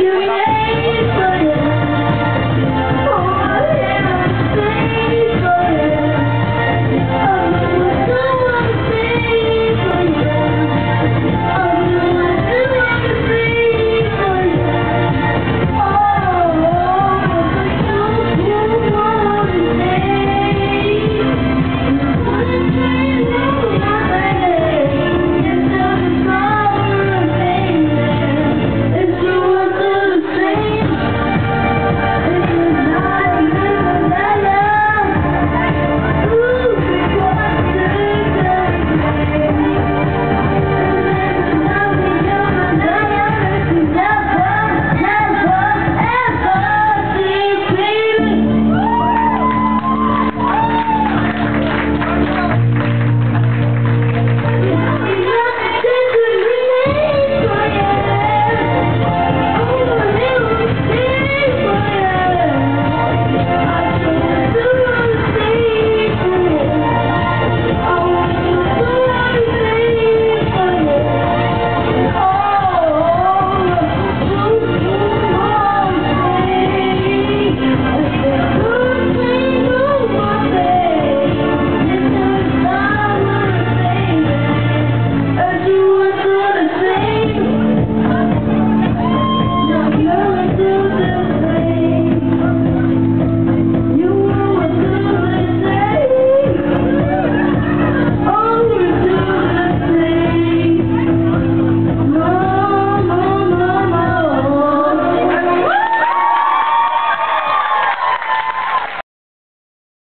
doing it.